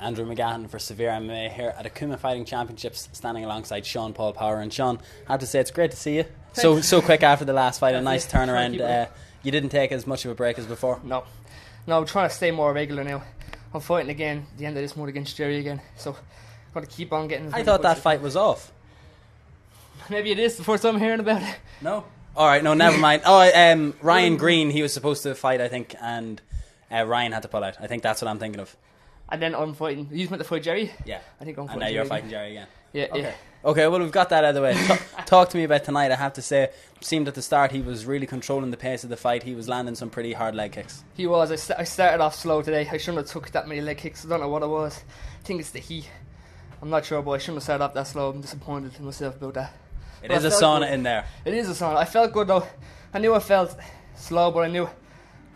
Andrew McGahan for Severe MMA here at Akuma Fighting Championships, standing alongside Sean Paul Power. And Sean, I have to say it's great to see you. So so quick after the last fight, a nice turnaround. Uh, you didn't take as much of a break as before. No, no, I'm trying to stay more regular now. I'm fighting again at the end of this month against Jerry again, so I'm to keep on getting. I thought that fight was off. Maybe it is the first time I'm hearing about it. No. All right, no, never mind. Oh, um, Ryan Green, he was supposed to fight, I think, and uh, Ryan had to pull out. I think that's what I'm thinking of. And then I'm fighting. He's meant to fight Jerry. Yeah. I think I'm And fighting now you're Jerry fighting Jerry again. Yeah, Okay. yeah. Okay, well, we've got that out of the way. Ta- talk to me about tonight. I have to say, seemed at the start he was really controlling the pace of the fight. He was landing some pretty hard leg kicks. He was. I, st- I started off slow today. I shouldn't have took that many leg kicks. I don't know what it was. I think it's the heat. I'm not sure, but I shouldn't have started off that slow. I'm disappointed in myself about that. It But is a sauna good. in there. It is a sauna. I felt good though. I knew I felt slow, but I knew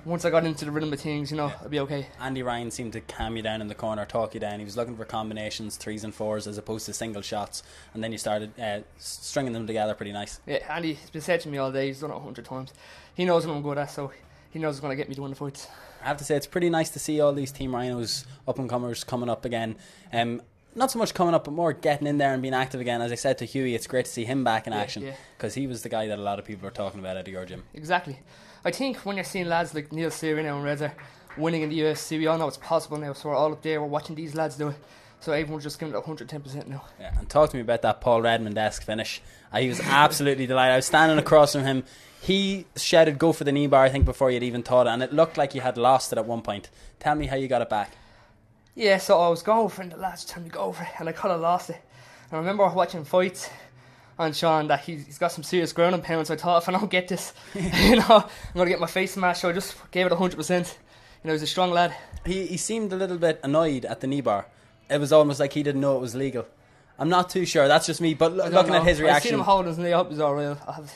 once I got into the rhythm of things, you know, I'd be okay. Andy Ryan seemed to calm you down in the corner, talk you down. He was looking for combinations, threes and fours, as opposed to single shots. And then you started uh, stringing them together pretty nice. Yeah, Andy's been said to me all day. He's done it a hundred times. He knows what I'm good at, so he knows it's gonna get me to win the fights. I have to say, it's pretty nice to see all these Team Ryano's up and comers coming up again. Um, not so much coming up, but more getting in there and being active again. As I said to Huey, it's great to see him back in Yeah, action yeah. because he was the guy that a lot of people are talking about at your gym. Exactly. I think when you're seeing lads like Neil Seery now and Reza winning in the UFC, we all know it's possible now. So we're all up there. We're watching these lads do it. So everyone's just giving it 110 percent now. Yeah, and talk to me about that Paul Redmond esque finish. Uh, he was absolutely delighted. I was standing across from him. He shouted, "Go for the knee bar!" I think before you'd even thought it, and it looked like you had lost it at one point. Tell me how you got it back. Yeah, so I was going for it, the last time me to go for it, and I kind of lost it. And I remember watching fights on Sean that he's, he's got some serious ground and pound. So I thought if I don't get this, you know, I'm gonna get my face smashed. So I just gave it 100. percent You know, he's a strong lad. He he seemed a little bit annoyed at the knee bar. It was almost like he didn't know it was legal. I'm not too sure. That's just me. But I lo- looking know. at his reaction, I seen him holding his knee up. He's all real. I'll have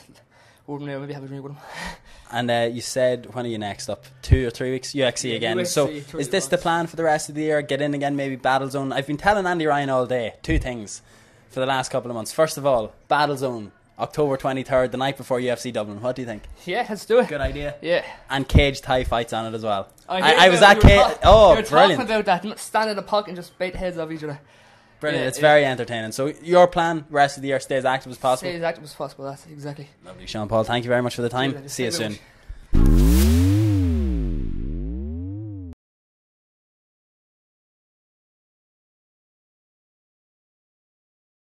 over there. Maybe have a drink with him. and uh, you said when are you next up? Two or three weeks? UFC Yeah, again. UFC, so is this the plan for the rest of the year? Get in again, maybe battle zone. I've been telling Andy Ryan all day two things for the last couple of months. First of all, battle zone, October 23rd, the night before UFC Dublin. What do you think? Yeah, let's do it. Good idea. Yeah. And cage tie fights on it as well. I, heard I was at cage. Oh, we were brilliant. talking about that. not Stand in the pocket and just bait heads off each other. Brilliant. Yeah, it's yeah. very entertaining. So your plan, rest of the year, stay as active as possible. Stay as active as possible. That's exactly. Lovely, Sean Paul. Thank you very much for the time. See you soon. much.